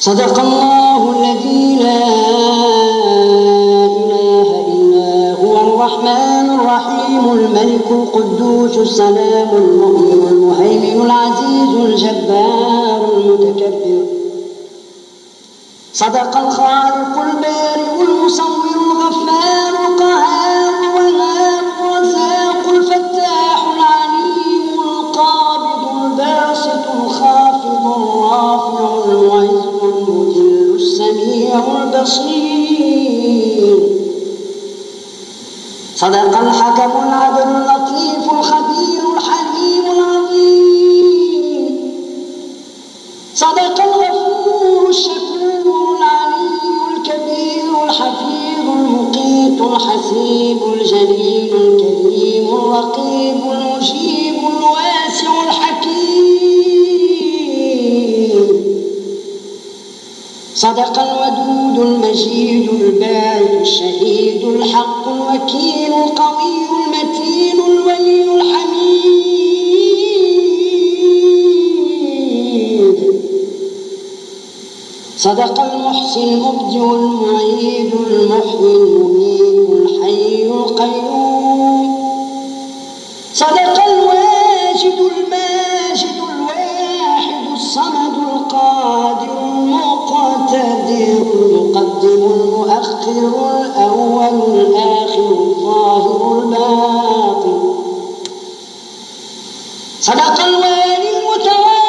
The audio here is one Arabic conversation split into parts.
صدق الله الذي لا إله إلا هو الرحمن الرحيم الملك القدوس السلام المؤمن المهيمن العزيز الجبار المتكبر. صدق الخالق البارئ المصور الغفار القهار الوهاب الرزاق الفتاح العليم القابض الباسط الخافض الرافع صدق الحكم العدل اللطيف الخبير الحليم العظيم. صدق الغفور الشكور العلي الكبير الحفيظ المقيت الحسيب الجليل الكريم الرقيب صدق الودود المجيد الباعث الشهيد الحق الوكيل القوي المتين الولي الحميد. صدق المحسن المبدع المعيد المحيي المميت. الأول الآخر الظاهر الباطن صدق الوالي المتوال.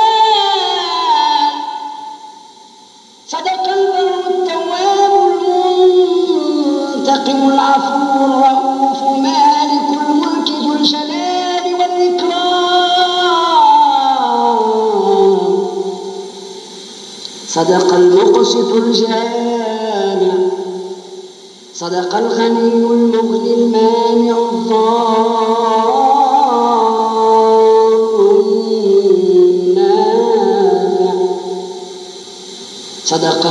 صدق البر التواب المنتقم. العفو الرؤوف مالك الملك ذو الجلال والإكرام. صدق المقسط الجامع صدق الغني المغني المانع النافع صدق